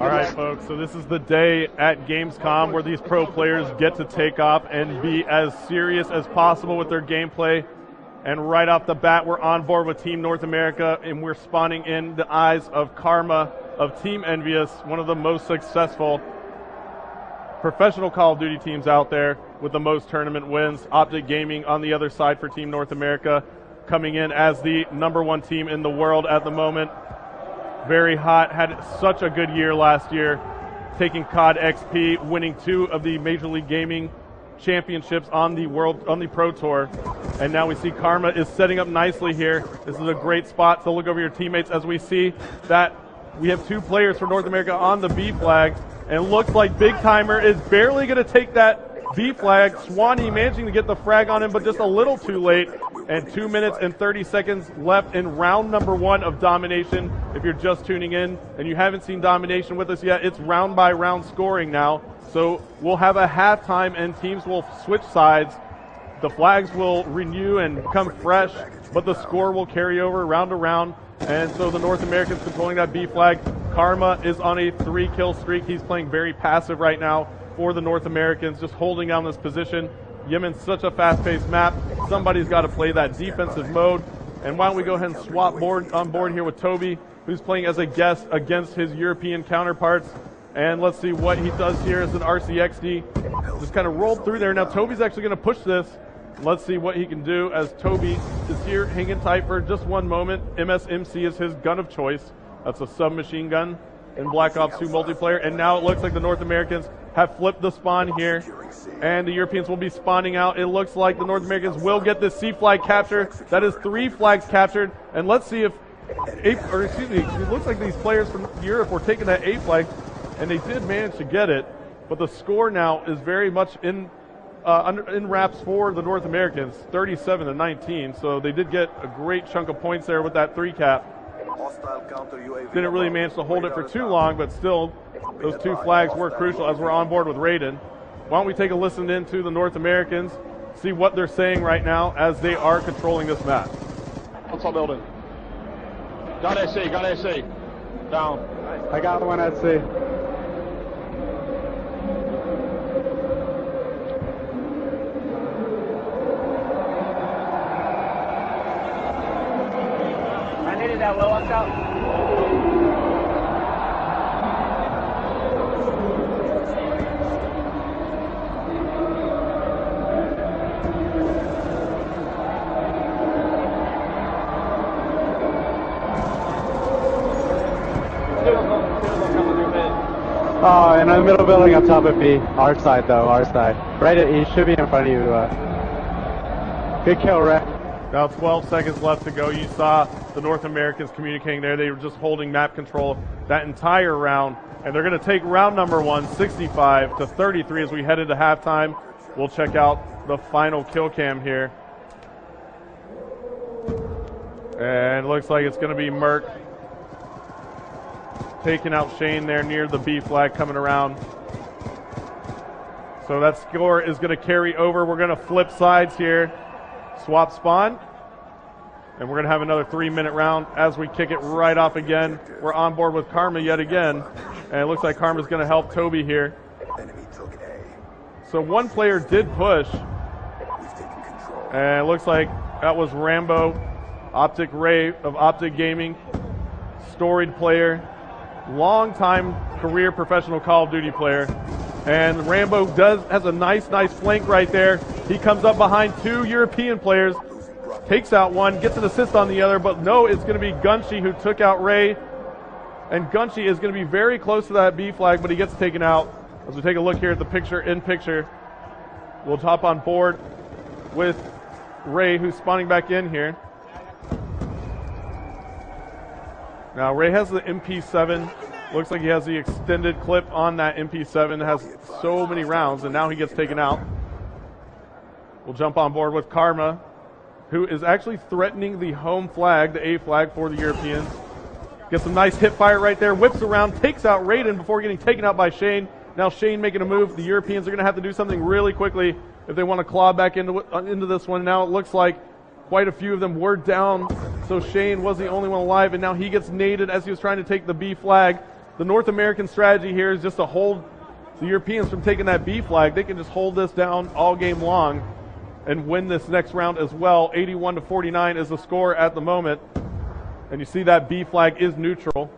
All right, folks. So this is the day at Gamescom where these pro players get to take off and be as serious as possible with their gameplay. And right off the bat, we're on board with Team North America, and we're spawning in the eyes of Karma of Team Envious, one of the most successful professional Call of Duty teams out there with the most tournament wins. Optic Gaming on the other side for Team North America, coming in as the number one team in the world at the moment very hot. Had such a good year last year, taking COD XP, winning two of the Major League Gaming championships on the world on the Pro Tour. And now we see Karma is setting up nicely here. This is a great spot to look over your teammates as we see that we have two players for North America on the B flag. And looks like Big Timer is barely going to take that B flag. Swanee managing to get the frag on him, but just a little too late. And two minutes and 30 seconds left in round number one of domination. If you're just tuning in and you haven't seen domination with us yet, it's round by round scoring now. So we'll have a halftime and teams will switch sides. The flags will renew and come fresh, but the score will carry over round to round. And so the North Americans controlling that B flag. Karma is on a three kill streak. He's playing very passive right now for the North Americans, just holding down this position. Yemen's such a fast-paced map. Somebody's got to play that defensive mode. And why don't we go ahead and swap board on board here with Toby, who's playing as a guest against his European counterparts. And let's see what he does here as an RCXD. Just kind of rolled through there. Now Toby's actually going to push this. Let's see what he can do as Toby is here hanging tight for just one moment. MSMC is his gun of choice. That's a submachine gun in Black Ops 2 multiplayer. And now it looks like the North Americans have flipped the spawn here, and the Europeans will be spawning out. It looks like the North Americans will get this C flag capture. That is three flags captured, and let's see if, A, or excuse me, it looks like these players from Europe were taking that A flag, and they did manage to get it, but the score now is very much in uh, in wraps for the North Americans, 37 to 19. So they did get a great chunk of points there with that three cap. Didn't really manage to hold it for too long, but still, those two flags were crucial as we're on board with Raiden. Why don't we take a listen into the North Americans, see what they're saying right now as they are controlling this map. What's up, building? Got SC, got SC. Down. I got the one at C. I needed that well. Watch out. Oh, in the middle building on top of B. Our side though, our side. Right at should be in front of you. Uh, good kill, Rick. Now 12 seconds left to go. You saw the North Americans communicating there. They were just holding map control that entire round. And they're going to take round number one, 65 to 33 as we head into halftime. We'll check out the final kill cam here. And looks like it's going to be Merc taking out Shane there near the B flag coming around. So that score is going to carry over. We're going to flip sides here. Swap spawn. And we're going to have another three minute round as we kick it right off again. We're on board with Karma yet again. And it looks like Karma's going to help Toby here. So one player did push. And it looks like that was Rambo, Optic Ray of Optic Gaming. Storied player, long time career professional Call of Duty player. And Rambo does has a nice, nice flank right there. He comes up behind two European players, takes out one, gets an assist on the other, but no, it's going to be Gunshy who took out Ray. And Gunshy is going to be very close to that B flag, but he gets taken out. As we take a look here at the picture in picture, we'll hop on board with Ray, who's spawning back in here. Now Ray has the MP7. Looks like he has the extended clip on that MP7. It has so many rounds, and now he gets taken out. We'll jump on board with Karma, who is actually threatening the home flag, the A flag for the Europeans. Gets a nice hip fire right there, whips around, takes out Raiden before getting taken out by Shane. Now Shane making a move. The Europeans are going to have to do something really quickly if they want to claw back into into this one. Now it looks like quite a few of them were down, so Shane was the only one alive, and now he gets naded as he was trying to take the B flag. the North American strategy here is just to hold the Europeans from taking that B flag. They can just hold this down all game long and win this next round as well. 81 to 49 is the score at the moment. And you see that B flag is neutral.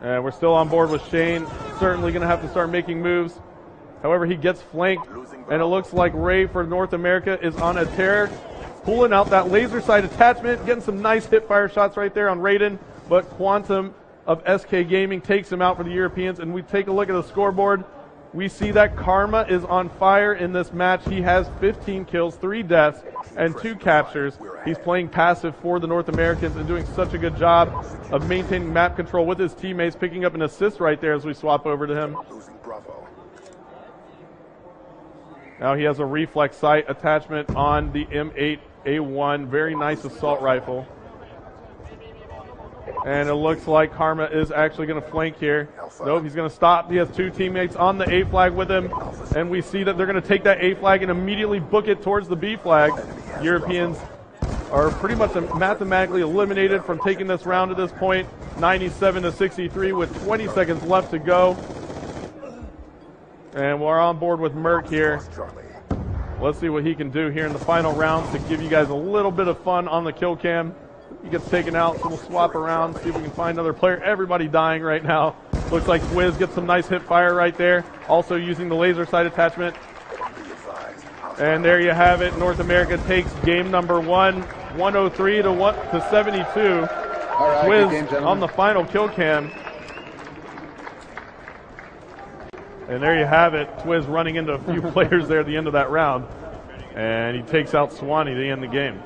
And we're still on board with Shane. Certainly going to have to start making moves. However, he gets flanked, and it looks like Ray for North America is on a tear, pulling out that laser sight attachment, getting some nice hip fire shots right there on Raiden. But Quantum of SK Gaming takes him out for the Europeans, and we take a look at the scoreboard. We see that Karma is on fire in this match. He has 15 kills, 3 deaths, and 2 captures. He's playing passive for the North Americans and doing such a good job of maintaining map control with his teammates, picking up an assist right there as we swap over to him. Now he has a reflex sight attachment on the M8A1. Very nice assault rifle. And it looks like Karma is actually going to flank here. Nope, he's going to stop. He has two teammates on the A flag with him. And we see that they're going to take that A flag and immediately book it towards the B flag. Europeans are pretty much mathematically eliminated from taking this round at this point. 97 to 63 with 20 seconds left to go. And we're on board with Merc here. Let's see what he can do here in the final round to give you guys a little bit of fun on the kill cam. He gets taken out, so we'll swap around, see if we can find another player. Everybody dying right now. Looks like Swizz gets some nice hip fire right there. Also using the laser sight attachment. And there you have it. North America takes game number one, 103 to, one, to 72. All right, Swizz game, on the final kill cam. And there you have it. Twiz running into a few players there at the end of that round. And he takes out Swanee to end the game.